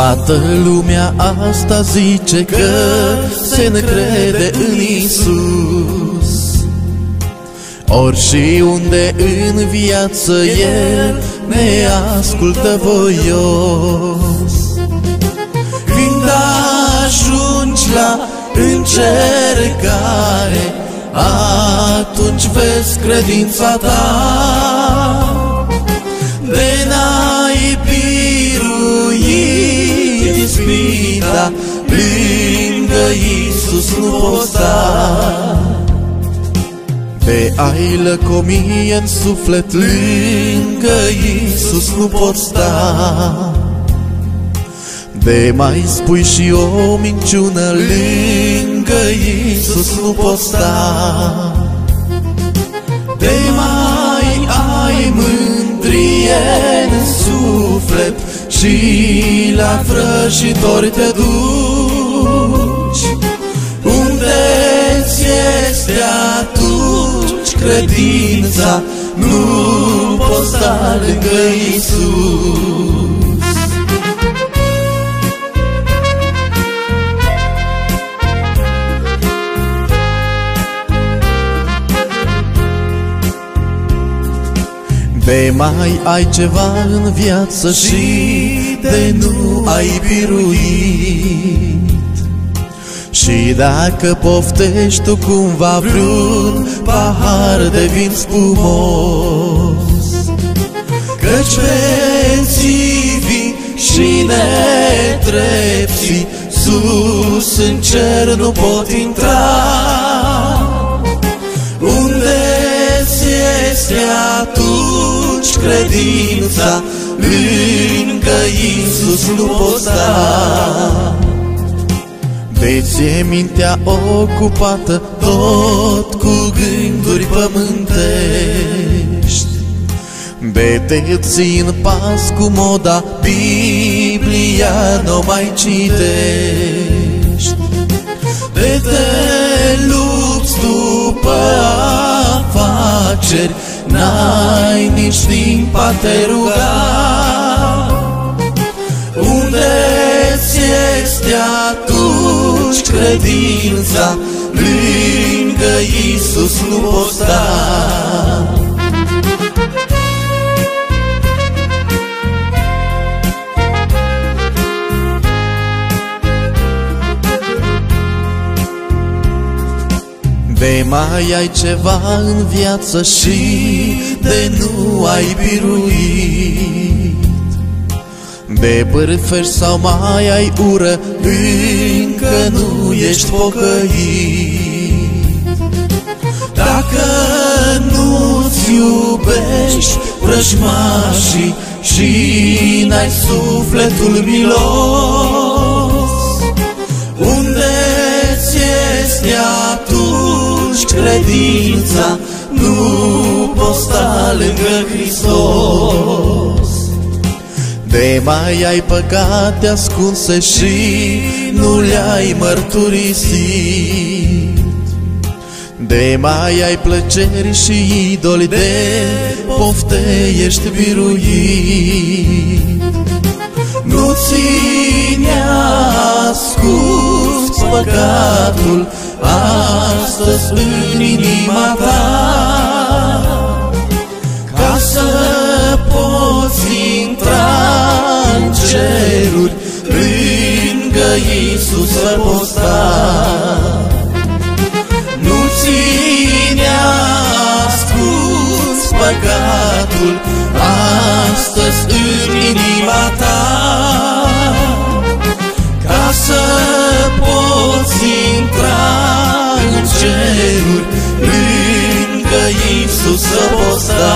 Toată lumea asta zice că se încrede în Isus. Ori și unde în viață El ne ascultă voios. Când ajungi la încercare, atunci vezi credința ta. Ispita, lângă Iisus nu poți sta. De ai lăcomie în suflet, lângă Iisus nu poți sta. De mai spui și o minciună, lângă Iisus nu poți sta. De mai ai mândrie în suflet și la vrăjitori te duci. Unde ți este atunci credința, nu poți sta lângă Iisus. De mai ai ceva în viață și de nu ai biruit. Și dacă poftești tu cumva vreun pahar de vin spumos Căci vii și netrepții sus în cer nu pot intra. Unde este atunci credința Lângă Iisus nu poți sta De ție mintea ocupată tot cu gânduri pământești? De te țin pas cu moda Biblia nu mai citești. De te lupți după afaceri N-ai nici timp a te ruga. Unde ți este atunci credința? Lângă Iisus nu poți sta De mai ai ceva în viață și de nu ai biruit. De bârfești sau mai ai ură, încă nu ești pocăit. Dacă nu-ți iubești vrăjmașii și n-ai sufletul milos credința Nu poți sta lângă Hristos De mai ai păcate ascunse și nu le-ai mărturisit de mai ai plăceri și idoli, de pofte ești biruit. Păcatul astăzi în inima ta, ca să poți intra în ceruri, lângă Iisus să poți sta. São Gonçalo.